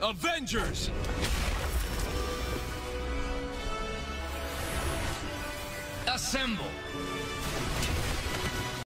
Avengers! Assemble!